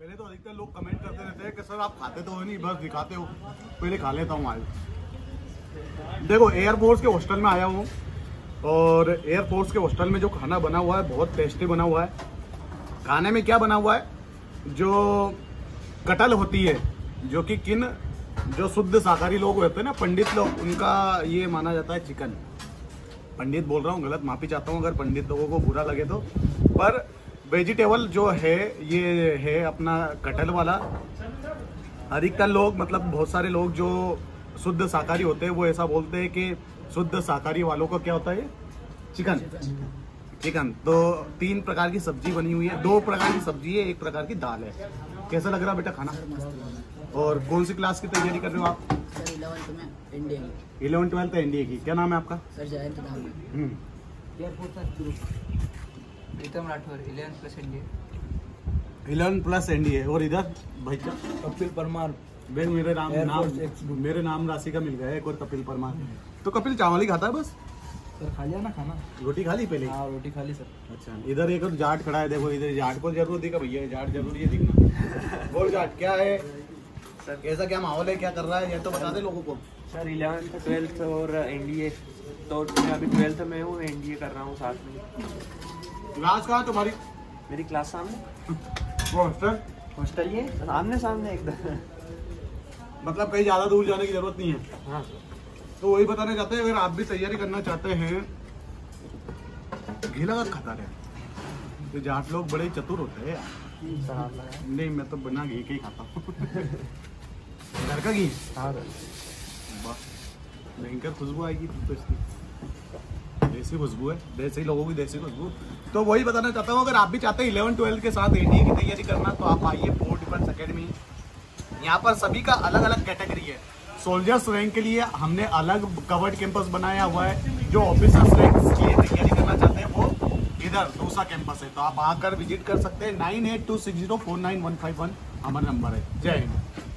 पहले तो अधिकतर लोग कमेंट करते रहते हैं कि, सर, आप खाते तो हो नहीं, बस दिखाते हो। पहले खा लेता हूँ आज। देखो एयरफोर्स के हॉस्टल में आया हूँ और एयरफोर्स के हॉस्टल में जो खाना बना हुआ है, बहुत टेस्टी बना हुआ है। खाने में क्या बना हुआ है? जो कटल होती है, जो कि किन, जो शुद्ध शाकाहारी लोग होते हैं ना, पंडित लोग, उनका ये माना जाता है चिकन पंडित बोल रहा हूँ, गलत, माफ़ी चाहता हूँ, अगर पंडित लोगों को बुरा लगे तो। पर वेजिटेबल जो है ये है अपना कटल वाला। अधिकतर लोग मतलब बहुत सारे लोग जो शुद्ध शाकाहारी होते हैं वो ऐसा बोलते हैं कि शुद्ध शाकाहारी वालों को क्या होता है? चिकन। चिकन। तो तीन प्रकार की सब्ज़ी बनी हुई है। दो प्रकार की सब्ज़ी है एक प्रकार की दाल है। कैसा लग रहा बेटा खाना? और कौन सी क्लास की तैयारी कर रहे हो आप? इलेवन ट्वेल्थ एनडीए की। क्या नाम है आपका? Sir Jayant Pritam Rathore eleven plus India eleven plus NDA और इधर भाई कपिल परमार। वे मेरे नाम नाम. मेरे नाम राशि का मिल गया एक और कपिल परमार। तो कपिल चावल ही खाता है बस? सर खा लिया ना खाना? रोटी खा ली पहले? ही? रोटी खा ली सर। अच्छा इधर एक और जाट खड़ा है देखो इधर जाट को ज़रूर दिखा भैया जाट ज़रूरी है दिखना। बोल जाट क्या है? सर। कैसा क्या माहौल है क्या कर रहा है ये तो बता दे लोगों को। सर इलेवेंथ ट्वेल्थ और एनडीए तो मैं अभी ट्वेल्थ में हूँ एनडीए कर रहा हूँ साथ में। क्लास कहाँ तुम्हारी? मेरी क्लास सामने। वो हॉस्टल? हॉस्टल ये सामने सामने एकदम। मतलब कहीं ज़्यादा दूर जाने की ज़रूरत नहीं है? हाँ। तो वही बताना चाहते हैं अगर आप भी तैयारी करना चाहते हैं घी लगा खाता रहे? तो जाट लोग बड़े चतुर होते हैं यार। नहीं मैं तो बिना घी के ही खाता हूँ। घर का घी? हाँ। भयंकर खुशबू आएगी तो इसकी। देसी खुशबू है, देसी लोगों की देसी खुशबू। तो वही बताना चाहता हूँ, अगर आप भी चाहते हैं इलेवन, ट्वेल्थ के साथ एनडीए की तैयारी करना तो आप आइए फोर्ट डिफेंस अकेडमी यहाँ पर सभी का अलग अलग कैटेगरी है। सोल्जर्स रैंक के लिए हमने अलग कवर्ड कैंपस बनाया हुआ है। जो ऑफिसर्स रैंक के तैयारी करना चाहते हैं, वो इधर दूसरा कैंपस है। तो आप आकर विज़िट कर सकते हैं। Nine eight two six zero four nine one five one हमारा नंबर है। जय हिंद।